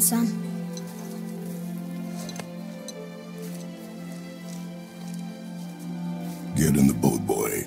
found some. Get in the boat, boy.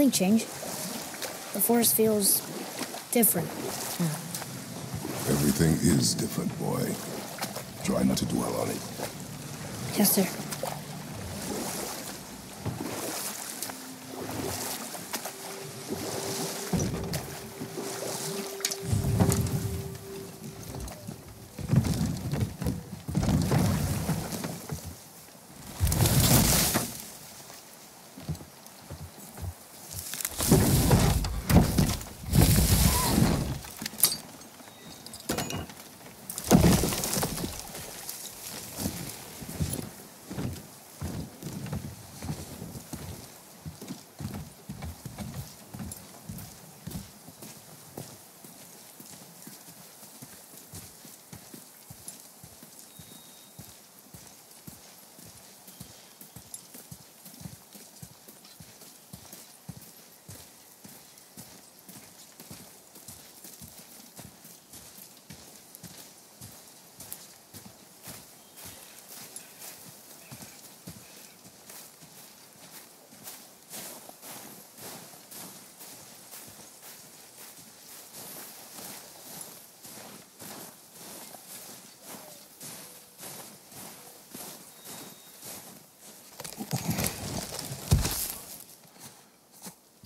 Did something change? The forest feels different. Everything is different, boy. Try not to dwell on it. Yes, sir.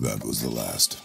That was the last.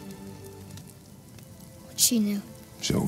She knew. Show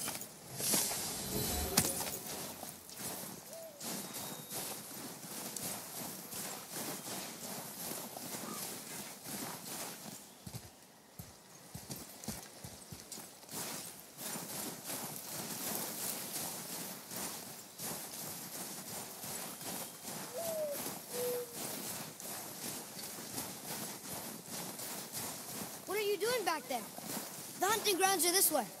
abençoe.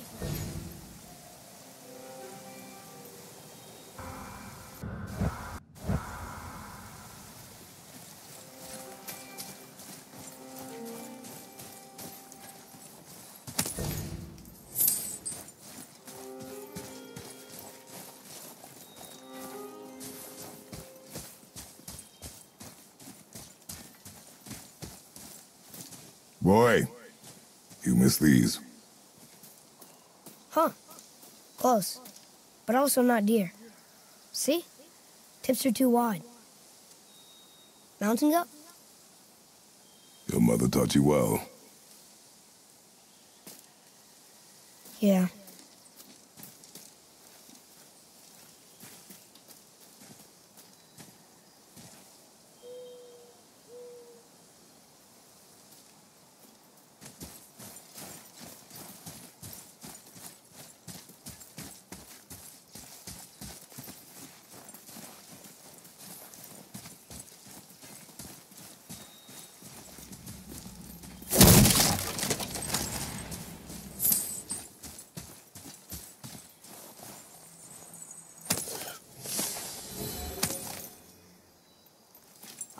Boy, you missed these. Huh. Close. But also not deer. See? Tips are too wide. Mountain goat? Your mother taught you well. Yeah.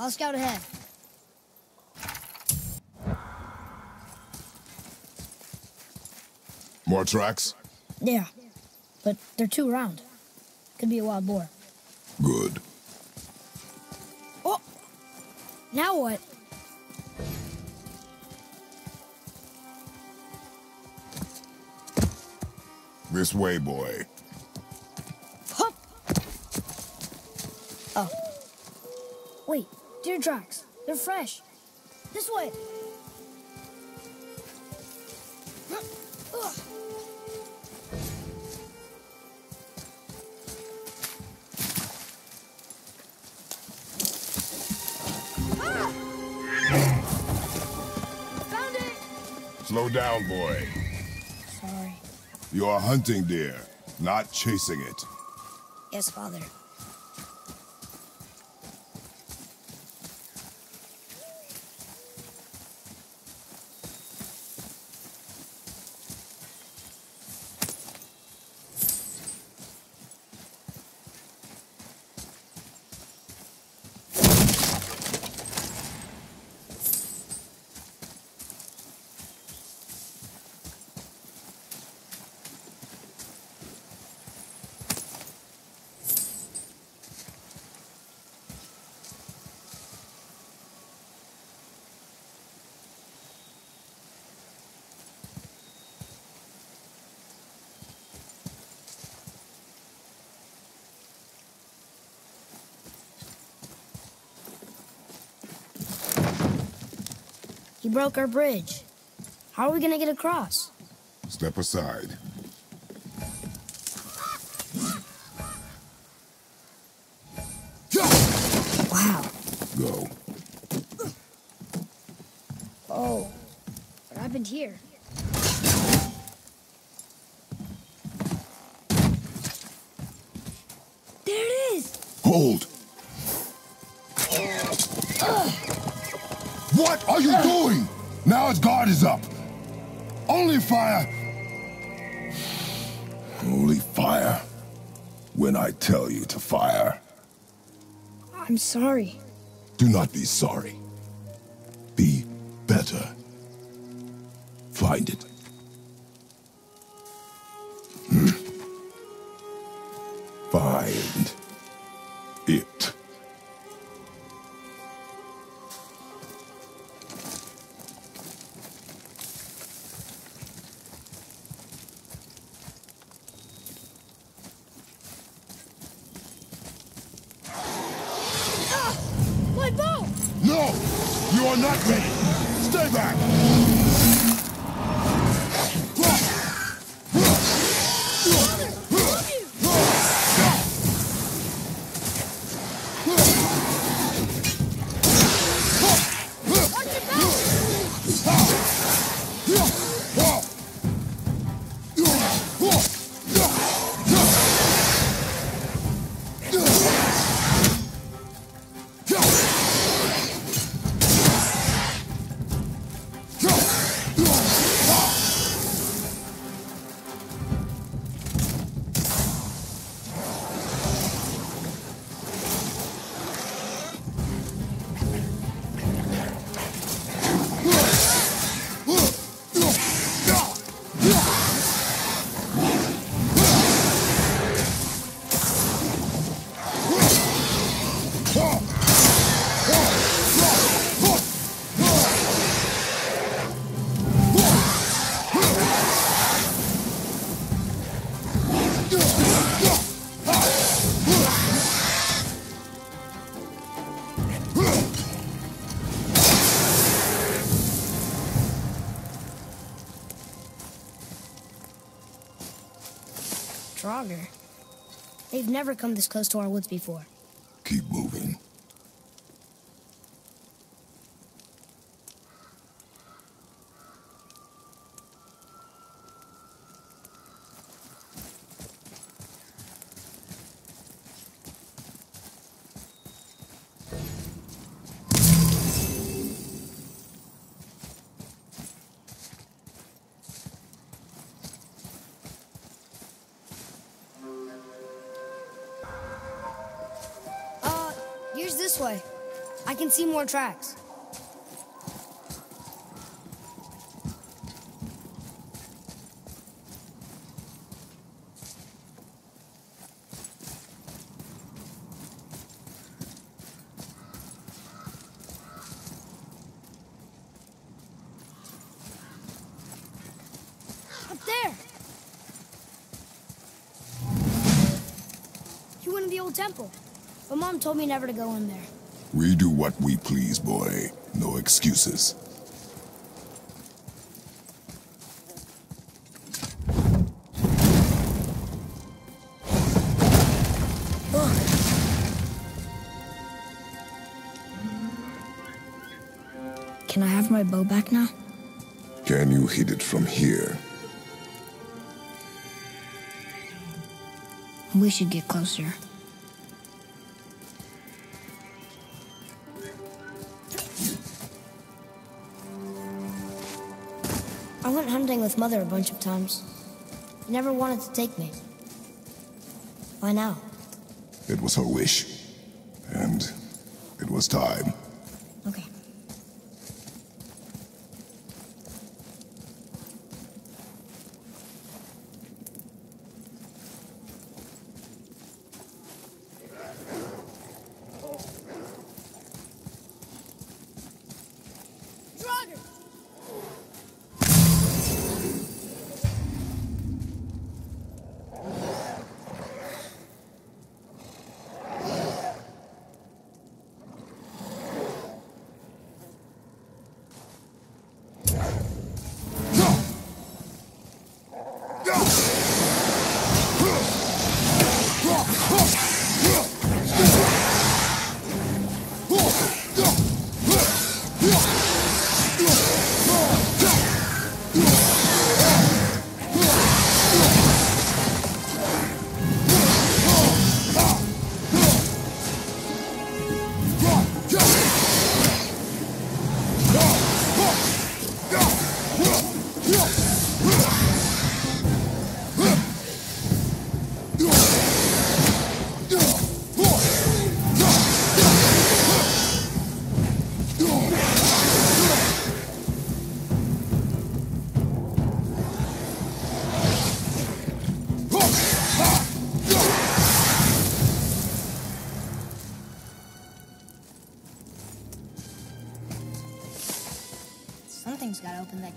I'll scout ahead. More tracks? Yeah, but they're too round. Could be a wild boar. Good. Oh! Now what? This way, boy. Hup! Oh. Deer tracks. They're fresh. This way. Ah! Found it! Slow down, boy. Sorry. You are hunting deer, not chasing it. Yes, father. He broke our bridge. How are we gonna get across? Step aside. Wow. Go. Oh. What happened here? There it is! Hold! Now his guard is up. Only fire. Only fire. When I tell you to fire. I'm sorry. Do not be sorry. Be better. Find it. Are not ready! Stay back! They've never come this close to our woods before. Keep moving. Can see more tracks. Up there! You went to the old temple. But Mom told me never to go in there. We do what we please, boy. No excuses. Can I have my bow back now? Can you hit it from here? We should get closer. With Mother a bunch of times. He never wanted to take me. Why now? It was her wish. And it was time.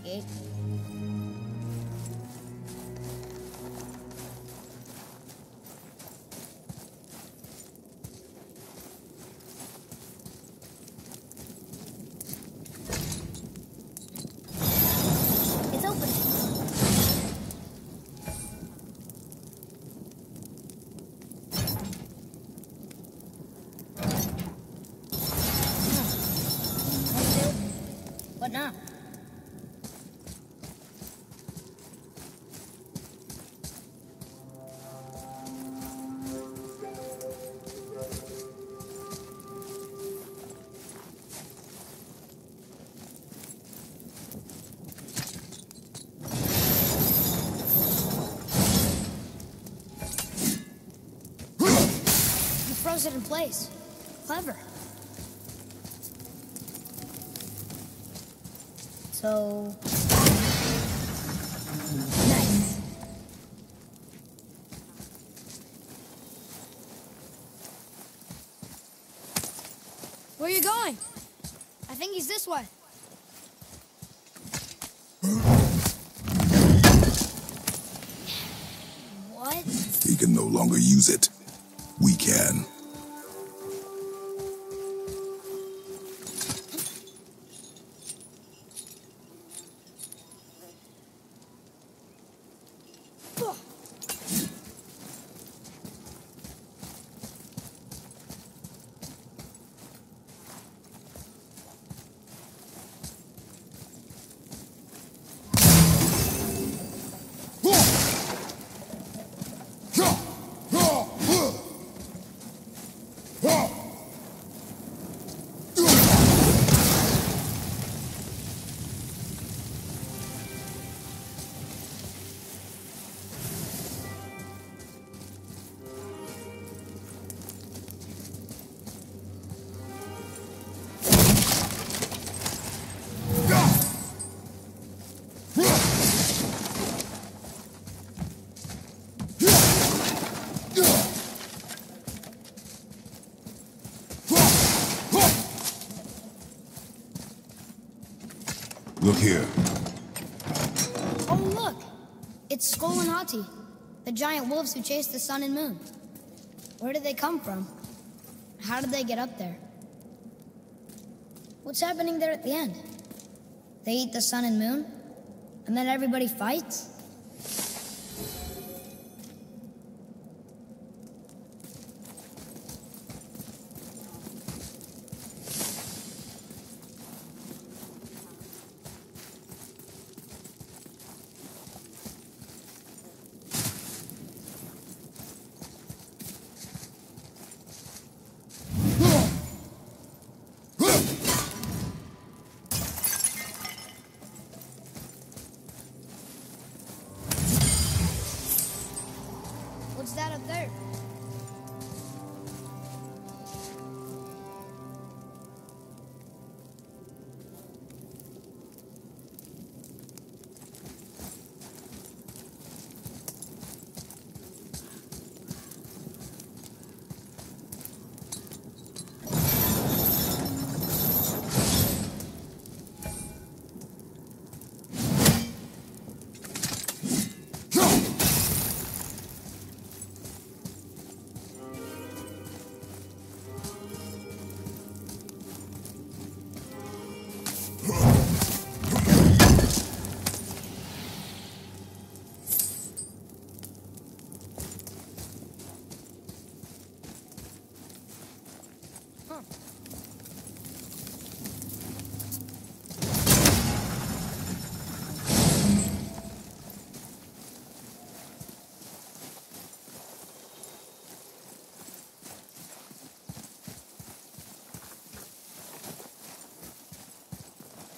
Gotta it in place. Clever. So, Nice. Where are you going? I think he's this way. What? He can no longer use it. Look here. Oh, look! It's Sköll and Hati, the giant wolves who chased the sun and moon. Where did they come from? How did they get up there? What's happening there at the end? They eat the sun and moon? And then everybody fights?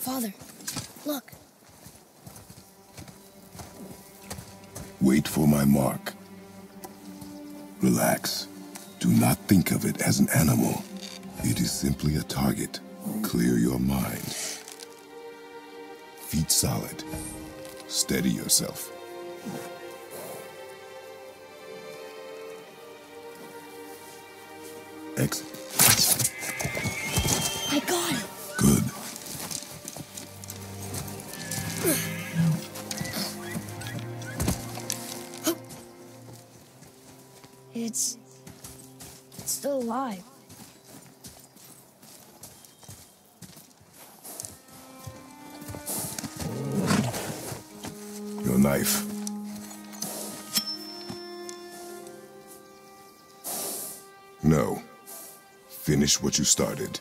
Father, look. Wait for my mark. Relax. Do not think of it as an animal. It is simply a target. Clear your mind. Feet solid. Steady yourself. Exit. No. Finish what you started.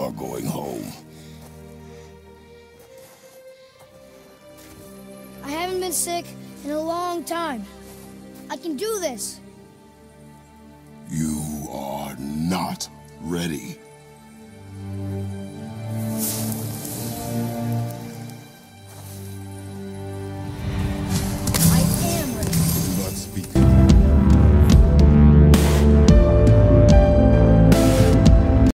Are going home. I haven't been sick in a long time. I can do this. You are not ready.